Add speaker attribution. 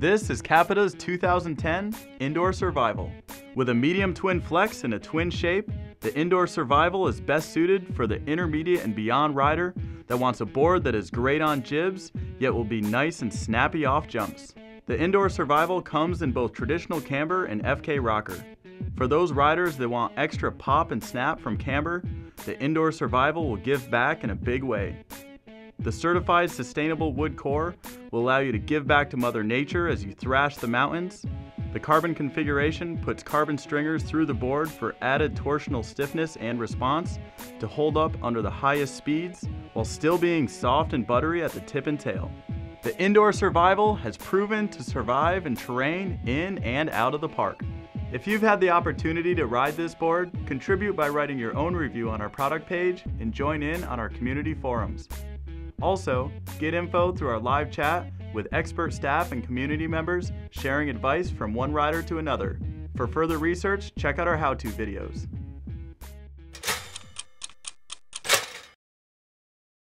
Speaker 1: This is Capita's 2010 Indoor Survival. With a medium twin flex and a twin shape, the Indoor Survival is best suited for the intermediate and beyond rider that wants a board that is great on jibs, yet will be nice and snappy off jumps. The Indoor Survival comes in both traditional camber and FK rocker. For those riders that want extra pop and snap from camber, the Indoor Survival will give back in a big way. The certified sustainable wood core will allow you to give back to Mother Nature as you thrash the mountains. The carbon configuration puts carbon stringers through the board for added torsional stiffness and response to hold up under the highest speeds while still being soft and buttery at the tip and tail. The indoor survival has proven to survive in terrain in and out of the park. If you've had the opportunity to ride this board, contribute by writing your own review on our product page and join in on our community forums. Also, get info through our live chat with expert staff and community members sharing advice from one rider to another. For further research, check out our how-to videos.